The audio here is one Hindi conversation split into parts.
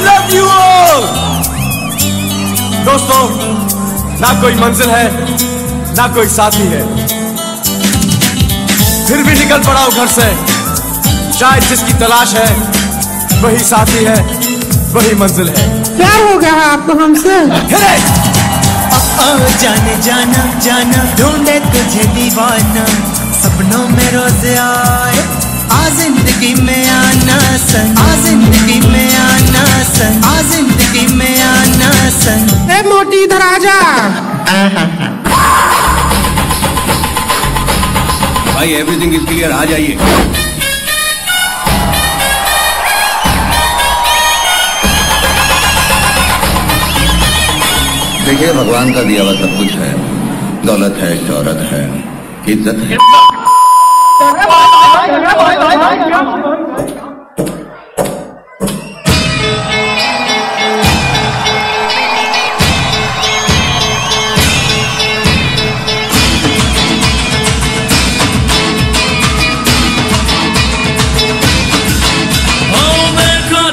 लव यू ऑल दोस्तों ना कोई मंजिल है ना कोई साथी है। फिर भी निकल पड़ा हो घर से। शायद जिसकी तलाश है वही साथी है वही मंजिल है। क्या हो गया है आपको हमसे? जाने जाना जाना ढूंढे तुझे दीवाना। सपनों में रोज आए। आ ज़िंदगी में आना सन। आ ज़िंदगी में आना सन। आ ज़िंदगी में आना सन। ए मोटी इधर आ जा भाई एवरीथिंग इज़ क्लियर आ जाइए। देखिए भगवान का दिया हुआ सब कुछ है। दौलत है शौहरत है इज़्ज़त है। देखा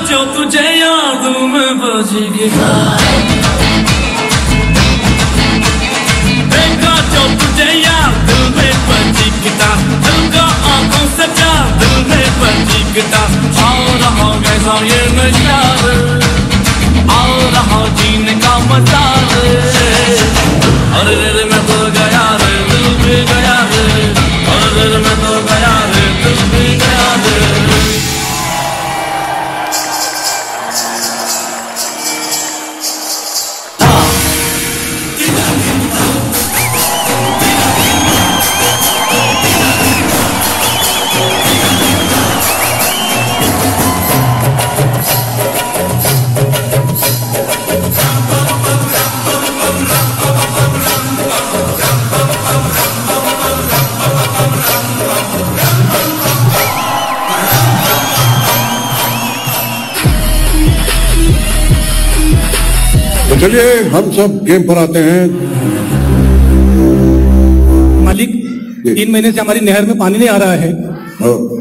जो तुझे याद में अरे रे रे मैं चलिए हम सब गेम पर आते हैं। मालिक तीन महीने से हमारी नहर में पानी नहीं आ रहा है। ओ,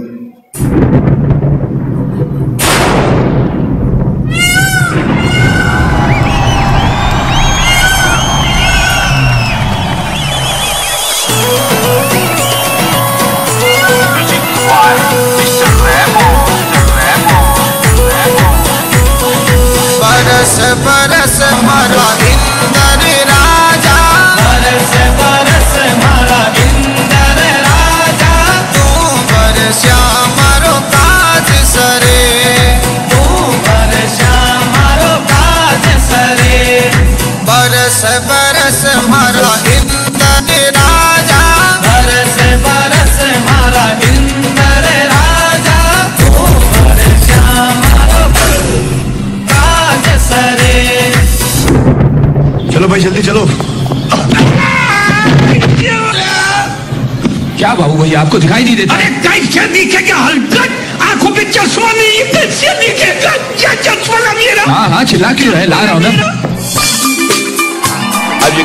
बरस बरस मारा इंदर राजा। बरस बरस मारा इंदर राजा। काज सरे। चलो भाई जल्दी चलो। क्या बाबू भैया आपको दिखाई नहीं देता? अरे कैसे दिखेगा हलकट आँखों पे चश्मा नहीं है कैसे दिखेगा क्या चश्मा ना मेरा हाँ हाँ चिल्ला क्यों रहे? ला रहा हूँ ना।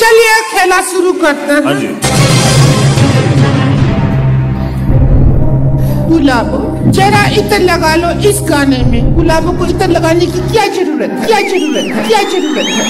चलिए खेला शुरू करते हैं। गुलाबो जरा इतर लगा लो इस गाने में। गुलाबो को इतर लगाने की क्या ज़रूरत है? क्या ज़रूरत है? क्या ज़रूरत है।